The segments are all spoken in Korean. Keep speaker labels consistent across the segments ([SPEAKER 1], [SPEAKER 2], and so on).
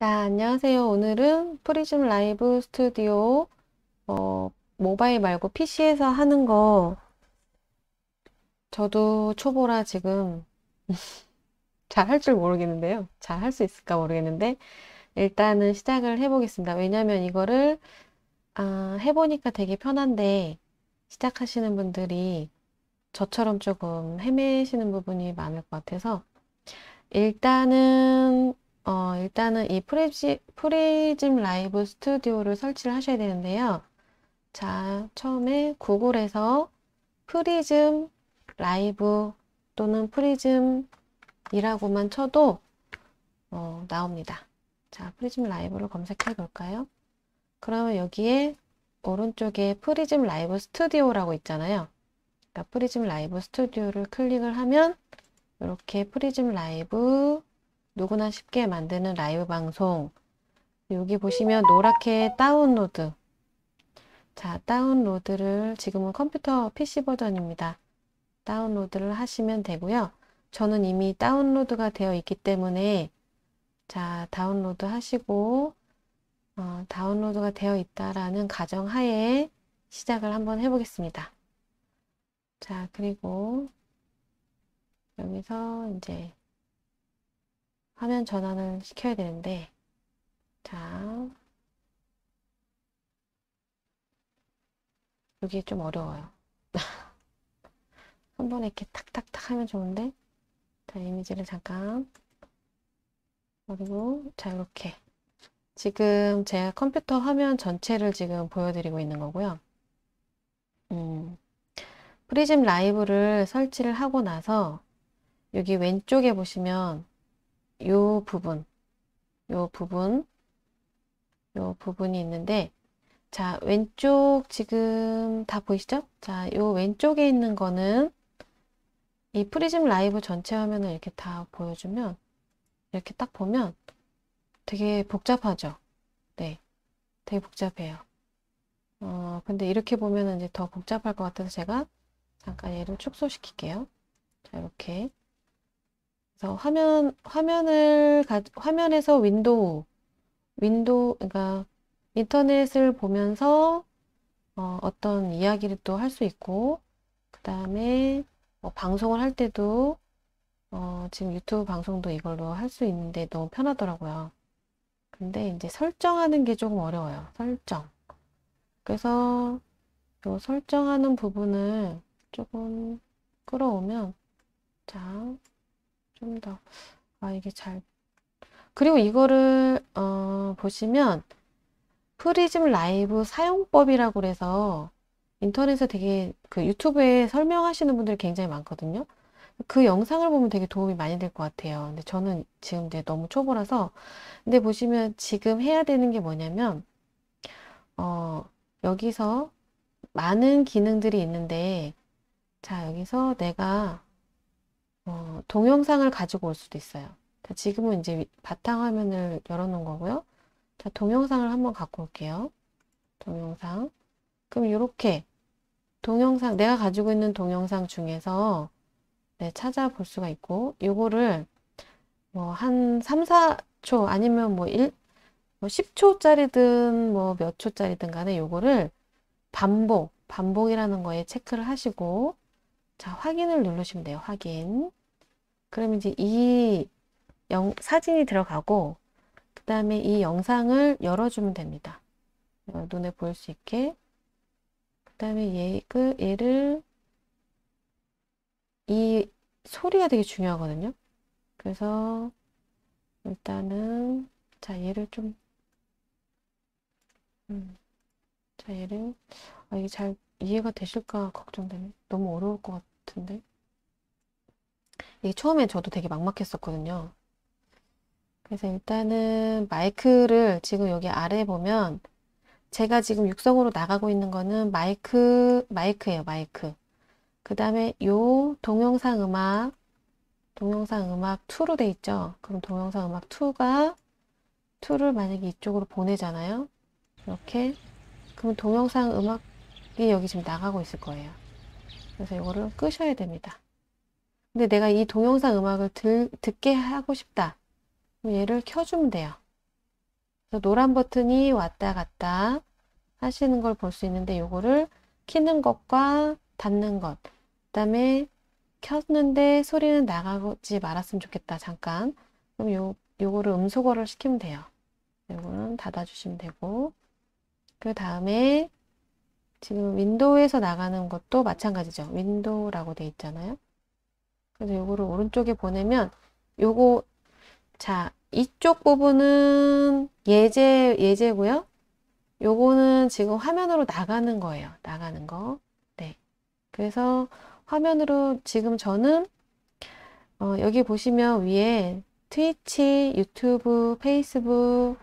[SPEAKER 1] 자, 안녕하세요. 오늘은 프리즘 라이브 스튜디오 어, 모바일 말고 PC에서 하는 거 저도 초보라 지금 잘 할 줄 모르겠는데요. 잘 할 수 있을까 모르겠는데 일단은 시작을 해보겠습니다. 왜냐면 이거를 아, 해보니까 되게 편한데 시작하시는 분들이 저처럼 조금 헤매시는 부분이 많을 것 같아서 일단은 어, 일단은 이 프리지, 프리즘 라이브 스튜디오를 설치를 하셔야 되는데요. 자, 처음에 구글에서 프리즘 라이브 또는 프리즘이라고만 쳐도 어, 나옵니다. 자, 프리즘 라이브를 검색해 볼까요? 그러면 여기에 오른쪽에 프리즘 라이브 스튜디오라고 있잖아요. 그러니까 프리즘 라이브 스튜디오를 클릭을 하면 이렇게 프리즘 라이브 누구나 쉽게 만드는 라이브 방송. 여기 보시면 노랗게 다운로드. 자 다운로드를 지금은 컴퓨터 PC 버전입니다. 다운로드를 하시면 되고요. 저는 이미 다운로드가 되어 있기 때문에 자 다운로드 하시고 어, 다운로드가 되어 있다라는 가정하에 시작을 한번 해보겠습니다. 자 그리고 여기서 이제 화면 전환을 시켜야 되는데 자 여기 좀 어려워요. 한 번에 이렇게 탁탁탁 하면 좋은데? 자 이미지를 잠깐 그리고 자 이렇게. 지금 제가 컴퓨터 화면 전체를 지금 보여드리고 있는 거고요. 음, 프리즘 라이브를 설치를 하고 나서 여기 왼쪽에 보시면 요 부분, 요 부분, 요 부분이 있는데, 자, 왼쪽 지금 다 보이시죠? 자, 요 왼쪽에 있는 거는 이 프리즘 라이브 전체 화면을 이렇게 다 보여주면, 이렇게 딱 보면 되게 복잡하죠? 네. 되게 복잡해요. 어, 근데 이렇게 보면 이제 더 복잡할 것 같아서 제가 잠깐 얘를 축소시킬게요. 자, 이렇게. 그래서 화면, 화면을, 화면에서 윈도우, 윈도우, 그러니까 인터넷을 보면서 어, 떤 이야기를 또 할 수 있고, 그 다음에 뭐 방송을 할 때도 어, 지금 유튜브 방송도 이걸로 할 수 있는데 너무 편하더라고요. 근데 이제 설정하는 게 조금 어려워요. 설정. 그래서 요 설정하는 부분을 조금 끌어오면 자 좀 더, 아, 이게 잘. 그리고 이거를, 어, 보시면, 프리즘 라이브 사용법이라고 그래서 인터넷에 되게 그 유튜브에 설명하시는 분들이 굉장히 많거든요. 그 영상을 보면 되게 도움이 많이 될 것 같아요. 근데 저는 지금 이제 너무 초보라서. 근데 보시면 지금 해야 되는 게 뭐냐면, 어, 여기서 많은 기능들이 있는데, 자, 여기서 내가 어, 동영상을 가지고 올 수도 있어요. 자, 지금은 이제 바탕화면을 열어놓은 거고요. 자, 동영상을 한번 갖고 올게요. 동영상. 그럼 이렇게 동영상, 내가 가지고 있는 동영상 중에서 네, 찾아볼 수가 있고, 요거를 뭐 한 3, 4초 아니면 뭐 1, 뭐 10초짜리든 뭐 몇 초짜리든 간에 요거를 반복, 반복이라는 거에 체크를 하시고, 자, 확인을 누르시면 돼요. 확인. 그러면 이제 이 영, 사진이 들어가고 그 다음에 이 영상을 열어주면 됩니다. 어, 눈에 보일 수 있게 그 다음에 얘, 그, 얘를 이 소리가 되게 중요하거든요. 그래서 일단은 자 얘를 좀 음, 자 얘를 아, 이게 잘 이해가 되실까 걱정되네. 너무 어려울 것 같은데. 이게 처음에 저도 되게 막막했었거든요. 그래서 일단은 마이크를 지금 여기 아래 보면 제가 지금 육성으로 나가고 있는 거는 마이크, 마이크예요, 마이크. 그 다음에 요 동영상 음악, 동영상 음악 2로 돼 있죠. 그럼 동영상 음악 2가 2를 만약에 이쪽으로 보내잖아요. 이렇게. 그럼 동영상 음악 이 여기 지금 나가고 있을 거예요. 그래서 이거를 끄셔야 됩니다. 근데 내가 이 동영상 음악을 들, 듣게 하고 싶다. 그럼 얘를 켜주면 돼요. 그래서 노란 버튼이 왔다 갔다 하시는 걸 볼 수 있는데 요거를 키는 것과 닫는 것 그 다음에 켰는데 소리는 나가지 말았으면 좋겠다 잠깐 그럼 요 요거를 음소거를 시키면 돼요 요거는 닫아주시면 되고 그 다음에 지금 윈도우에서 나가는 것도 마찬가지죠. 윈도우라고 돼 있잖아요. 그래서 요거를 오른쪽에 보내면 요거 자 이쪽 부분은 예제 예제고요. 요거는 지금 화면으로 나가는 거예요. 나가는 거. 네. 그래서 화면으로 지금 저는 어, 여기 보시면 위에 트위치, 유튜브, 페이스북,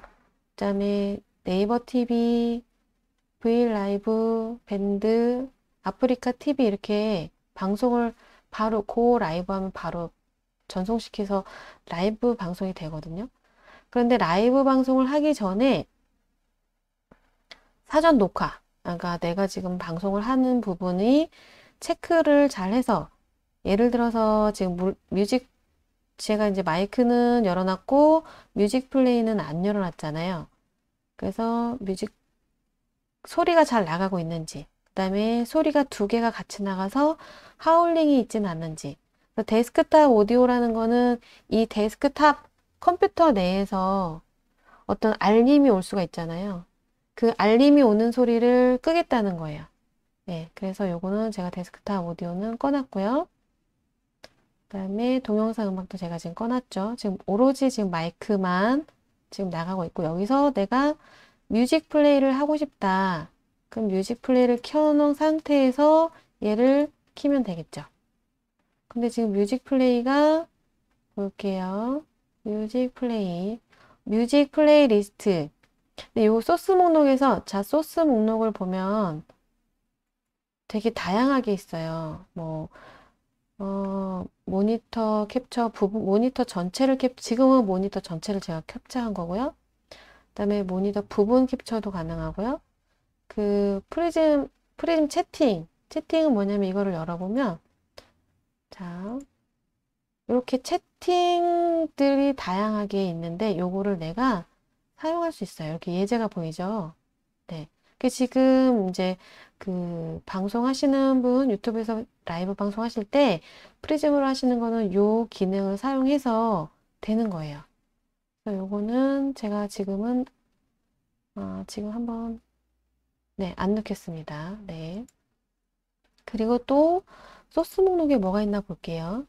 [SPEAKER 1] 그다음에 네이버 TV, 브이라이브, 밴드, 아프리카 TV 이렇게 방송을 바로 go live 하면 바로 전송시켜서 라이브 방송이 되거든요. 그런데 라이브 방송을 하기 전에 사전 녹화, 그러니까 내가 지금 방송을 하는 부분이 체크를 잘 해서 예를 들어서 지금 music 제가 이제 마이크는 열어놨고 music play는 안 열어놨잖아요. 그래서 music 소리가 잘 나가고 있는지 그 다음에 소리가 두 개가 같이 나가서 하울링이 있지는 않는지 데스크탑 오디오라는 거는 이 데스크탑 컴퓨터 내에서 어떤 알림이 올 수가 있잖아요. 그 알림이 오는 소리를 끄겠다는 거예요. 네, 그래서 요거는 제가 데스크탑 오디오는 꺼놨고요. 그 다음에 동영상 음악도 제가 지금 꺼놨죠. 지금 오로지 지금 마이크만 지금 나가고 있고 여기서 내가 music play를 하고 싶다. 그럼 music play를 켜놓은 상태에서 얘를 키면 되겠죠. 근데 지금 music play가 볼게요. music play. music playlist. 근데 요 소스 목록에서 자 소스 목록을 보면 되게 다양하게 있어요. 뭐 어, 모니터 캡처 부분 모니터 전체를 캡 지금은 모니터 전체를 제가 캡처한 거고요. 그다음에 모니터 부분 캡처도 가능하고요. 그 프리즘 프리즘 채팅 채팅은 뭐냐면 이거를 열어보면 자 이렇게 채팅들이 다양하게 있는데 요거를 내가 사용할 수 있어요. 이렇게 예제가 보이죠? 네. 그 지금 이제 그 방송하시는 분 유튜브에서 라이브 방송하실 때 프리즘으로 하시는 거는 요 기능을 사용해서 되는 거예요. 요거는 제가 지금은 어, 지금 한번 네, 안 넣겠습니다. 네. 그리고 또 소스 목록에 뭐가 있나 볼게요.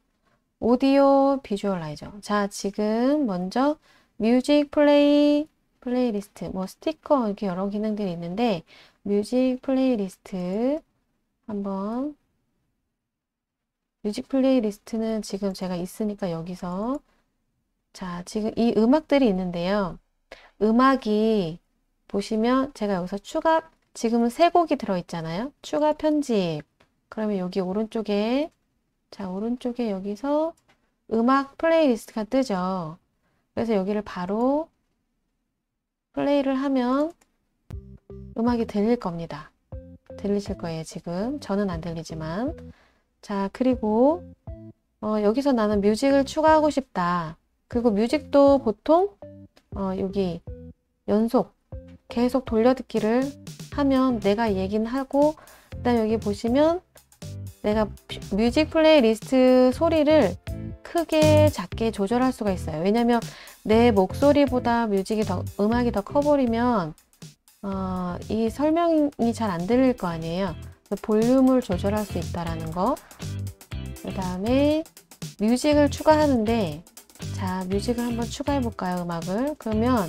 [SPEAKER 1] audio visualizer. 자, 지금 먼저 music play playlist, 뭐 스티커 이렇게 여러 기능들이 있는데 music playlist 한번 music playlist는 지금 제가 있으니까 여기서 자 지금 이 음악들이 있는데요 음악이 보시면 제가 여기서 추가 지금은 세 곡이 들어 있잖아요 추가 편집 그러면 여기 오른쪽에 자 오른쪽에 여기서 음악 playlist가 뜨죠 그래서 여기를 바로 플레이를 하면 음악이 들릴 겁니다. 들리실 거예요, 지금. 저는 안 들리지만. 자, 그리고 어, 여기서 나는 music을 추가하고 싶다. 그리고 music도 보통 어, 여기 연속 계속 돌려듣기를 하면 내가 얘기는 하고 그다음 여기 보시면 내가 music playlist 소리를 크게 작게 조절할 수가 있어요. 왜냐면 내 목소리보다 music이 더 음악이 더 커버리면 어, 이 설명이 잘 안 들릴 거 아니에요. 볼륨을 조절할 수 있다라는 거. 그 다음에 music을 추가하는데 자 music을 한번 추가해 볼까요 음악을? 그러면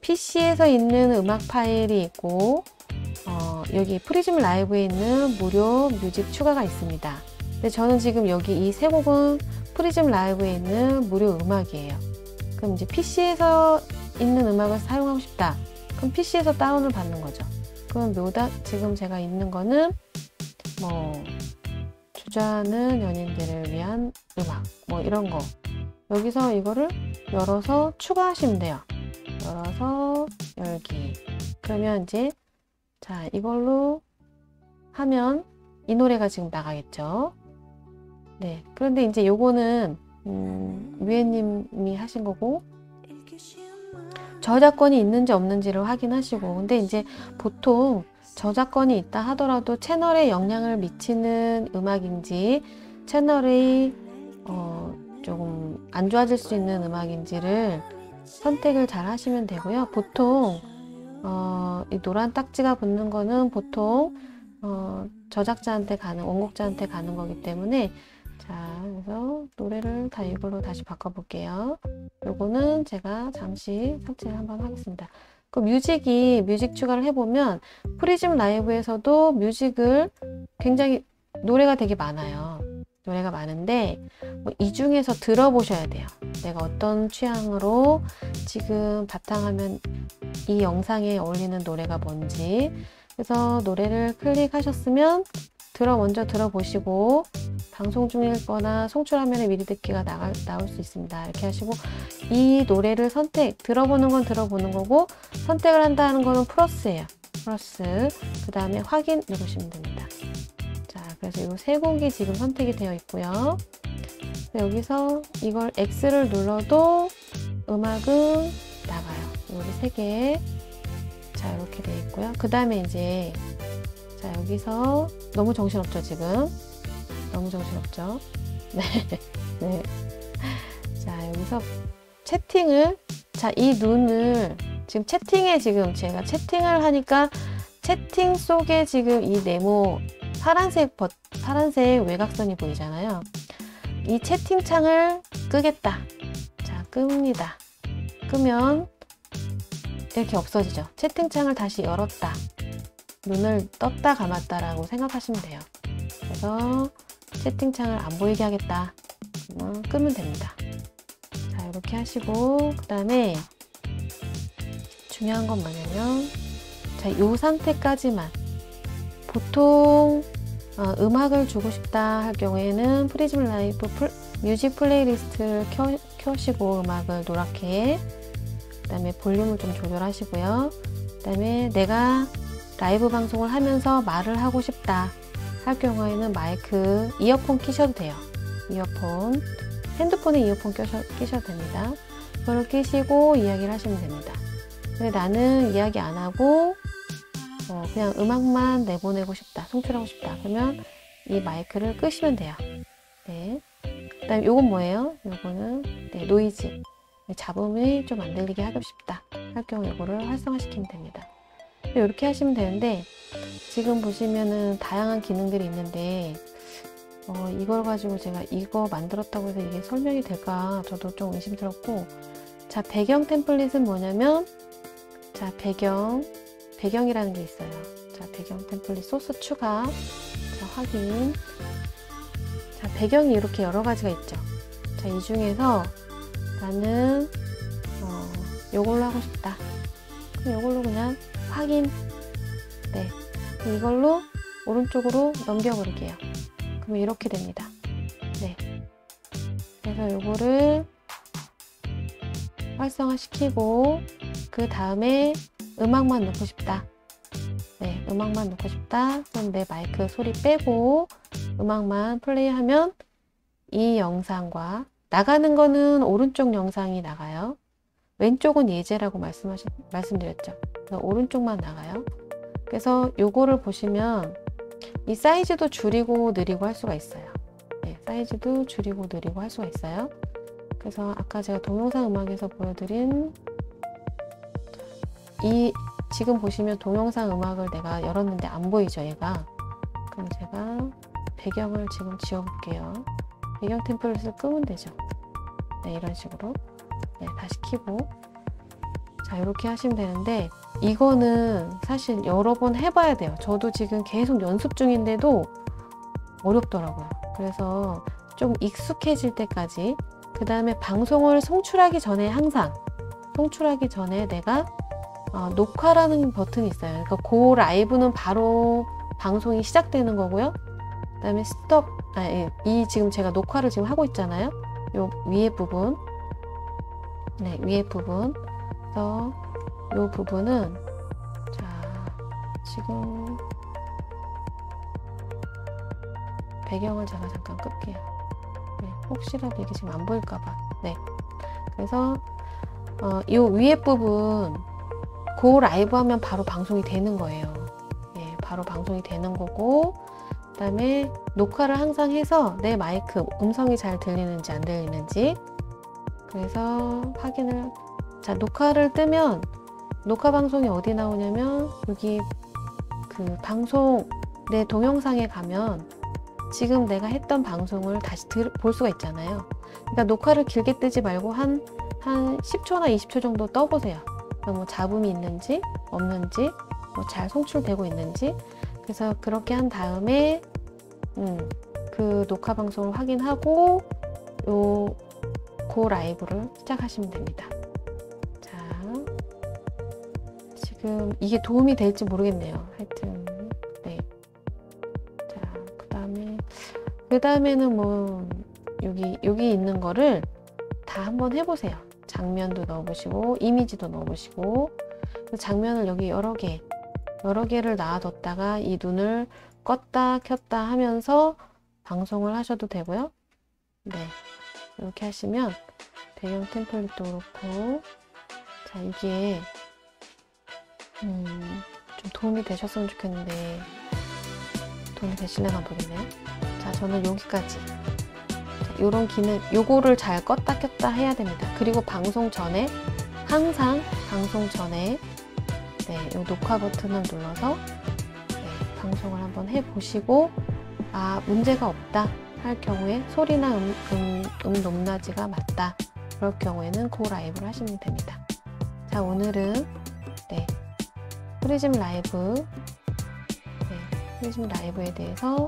[SPEAKER 1] PC에서 있는 음악 파일이 있고 어, 여기 프리즘 라이브에 있는 무료 music 추가가 있습니다. 근데 저는 지금 여기 이 세 곡은 프리즘 라이브에 있는 무료 음악이에요. 그럼 이제 PC에서 있는 음악을 사용하고 싶다. 그럼 PC에서 다운을 받는 거죠. 그럼 묘다 지금 제가 있는 거는 뭐 주자는 연인들을 위한 음악 뭐 이런 거 여기서 이거를 열어서 추가하시면 돼요. 열어서 열기 그러면 이제 자 이걸로 하면 이 노래가 지금 나가겠죠. 네 그런데 이제 요거는 음, 위에님이 하신 거고 저작권이 있는지 없는지를 확인하시고 근데 이제 보통 저작권이 있다 하더라도 채널에 영향을 미치는 음악인지 채널이 어, 조금 안 좋아질 수 있는 음악인지를 선택을 잘 하시면 되고요. 보통 어, 이 노란 딱지가 붙는 거는 보통 어, 저작자한테 가는 원곡자한테 가는 거기 때문에 자 그래서 노래를 다 이걸로 다시 바꿔볼게요. 요거는 제가 잠시 삭제를 한번 하겠습니다. 그 music이 music 추가를 해보면 프리즘 라이브에서도 music을 굉장히 노래가 되게 많아요. 노래가 많은데 뭐 이 중에서 들어보셔야 돼요. 내가 어떤 취향으로 지금 바탕화면 이 영상에 어울리는 노래가 뭔지 그래서 노래를 클릭하셨으면 들어 먼저 들어보시고 방송 중일 거나 송출화면에 미리 듣기가 나가, 나올 수 있습니다. 이렇게 하시고 이 노래를 선택 들어보는 건 들어보는 거고 선택을 한다는 거는 플러스예요. 플러스 그 다음에 확인 누르시면 됩니다. 자 그래서 이 세 곡이 지금 선택이 되어 있고요. 여기서 이걸 X를 눌러도 음악은 나가요. 여기 세 개. 자 이렇게 되어 있고요. 그 다음에 이제 자 여기서 너무 정신없죠 지금 너무 정신없죠 네. 네. 자 여기서 채팅을 자 이 눈을 지금 채팅에 지금 제가 채팅을 하니까 채팅 속에 지금 이 네모 파란색 버, 파란색 외곽선이 보이잖아요 이 채팅창을 끄겠다 자 끕니다 끄면 이렇게 없어지죠 채팅창을 다시 열었다 눈을 떴다 감았다라고 생각하시면 돼요. 그래서 채팅창을 안 보이게 하겠다. 그러면 끄면 됩니다. 자, 이렇게 하시고 그 다음에 중요한 건 뭐냐면 자, 이 상태까지만 보통 어, 음악을 주고 싶다 할 경우에는 프리즘 라이브 풀, music playlist를 켜, 켜시고 음악을 노랗게 그 다음에 볼륨을 좀 조절하시고요. 그 다음에 내가 라이브 방송을 하면서 말을 하고 싶다 할 경우에는 마이크, 이어폰 끼셔도 돼요. 이어폰, 핸드폰에 이어폰 끼셔, 끼셔도 됩니다. 그걸 끼시고 이야기를 하시면 됩니다. 근데 나는 이야기 안 하고 어, 그냥 음악만 내보내고 싶다, 송출하고 싶다. 그러면 이 마이크를 끄시면 돼요. 네. 그 다음에 이건 뭐예요? 이거는 네, 노이즈. 잡음이 좀 안 들리게 하고 싶다 할 경우 이거를 활성화시키면 됩니다. 이렇게 하시면 되는데 지금 보시면은 다양한 기능들이 있는데 어, 이걸 가지고 제가 이거 만들었다고 해서 이게 설명이 될까 저도 좀 의심스럽고 자 배경 템플릿은 뭐냐면 자 배경 배경이라는 게 있어요. 자 배경 템플릿 소스 추가. 자 확인. 자 배경이 이렇게 여러 가지가 있죠. 자 이 중에서 나는 어, 요걸로 하고 싶다. 그럼 요걸로 그냥 확인. 네. 이걸로 오른쪽으로 넘겨버릴게요. 그러면 이렇게 됩니다. 네. 그래서 요거를 활성화 시키고 그 다음에 음악만 넣고 싶다 네 음악만 넣고 싶다 그럼 내 마이크 소리 빼고 음악만 플레이하면 이 영상과 나가는 거는 오른쪽 영상이 나가요 왼쪽은 예제라고 말씀하시, 말씀드렸죠 오른쪽만 나가요. 그래서 요거를 보시면 이 사이즈도 줄이고 느리고 할 수가 있어요. 네, 사이즈도 줄이고 느리고 할 수가 있어요. 그래서 아까 제가 동영상 음악에서 보여드린 이 지금 보시면 동영상 음악을 내가 열었는데 안 보이죠 얘가? 그럼 제가 배경을 지금 지워볼게요. 배경 템플릿을 끄면 되죠? 네 이런 식으로. 네, 다시 키고. 자 이렇게 하시면 되는데 이거는 사실 여러 번 해봐야 돼요. 저도 지금 계속 연습 중인데도 어렵더라고요. 그래서 좀 익숙해질 때까지 그 다음에 방송을 송출하기 전에 항상 송출하기 전에 내가 어, 녹화라는 버튼이 있어요. 그러니까 그 라이브는 바로 방송이 시작되는 거고요. 그 다음에 스톱, 아, 예, 이 지금 제가 녹화를 지금 하고 있잖아요. 요 위에 부분, 네, 위에 부분. 그래서 이 부분은 자 지금 배경을 제가 잠깐 끌게요 네, 혹시라도 이게 지금 안 보일까봐 네 그래서 어, 이 위에 부분 고 라이브 하면 바로 방송이 되는 거예요. 예, 바로 방송이 되는 거고 그 다음에 녹화를 항상 해서 내 마이크 음성이 잘 들리는지 안 들리는지 그래서 확인을 자 녹화를 뜨면 녹화 방송이 어디 나오냐면 여기 그 방송 내 동영상에 가면 지금 내가 했던 방송을 다시 들, 볼 수가 있잖아요. 그러니까 녹화를 길게 뜨지 말고 한, 한 10초나 20초 정도 떠보세요. 뭐 잡음이 있는지 없는지 뭐 잘 송출되고 있는지 그래서 그렇게 한 다음에 음, 그 녹화 방송을 확인하고 요 고 라이브를 시작하시면 됩니다. 자, 지금 이게 도움이 될지 모르겠네요. 하여튼 네. 자, 그 다음에 그 다음에는 뭐 여기 여기 있는 거를 다 한번 해보세요. 장면도 넣어보시고 이미지도 넣어보시고 장면을 여기 여러 개 여러 개를 놔뒀다가 이 눈을 껐다 켰다 하면서 방송을 하셔도 되고요. 네. 이렇게 하시면 배경 템플릿도 그렇고 자 이게 음, 좀 도움이 되셨으면 좋겠는데 도움이 되실려나 모르겠네요. 자 저는 여기까지 이런 기능 요거를 잘 껐다 켰다 해야 됩니다. 그리고 방송 전에 항상 방송 전에 네, 요 녹화 버튼을 눌러서 네, 방송을 한번 해보시고 아 문제가 없다 할 경우에 소리나 음, 음, 음 높낮이가 맞다 그럴 경우에는 Go Live를 하시면 됩니다. 자 오늘은 네 프리즘 라이브 네, 프리즘 라이브에 대해서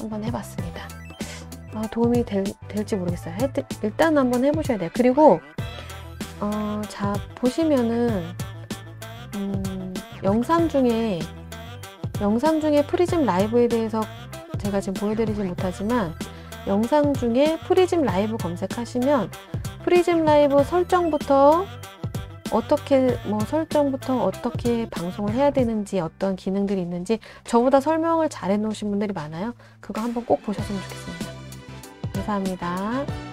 [SPEAKER 1] 한번 해봤습니다. 아, 도움이 될, 될지 모르겠어요. 해, 일단 한번 해보셔야 돼요. 그리고 어, 자 보시면은 음, 영상 중에 영상 중에 프리즘 라이브에 대해서 제가 지금 보여드리지 못하지만 영상 중에 프리즘 라이브 검색하시면 프리즘 라이브 설정부터 어떻게 뭐 설정부터 어떻게 방송을 해야 되는지 어떤 기능들이 있는지 저보다 설명을 잘 해놓으신 분들이 많아요. 그거 한번 꼭 보셨으면 좋겠습니다. 감사합니다.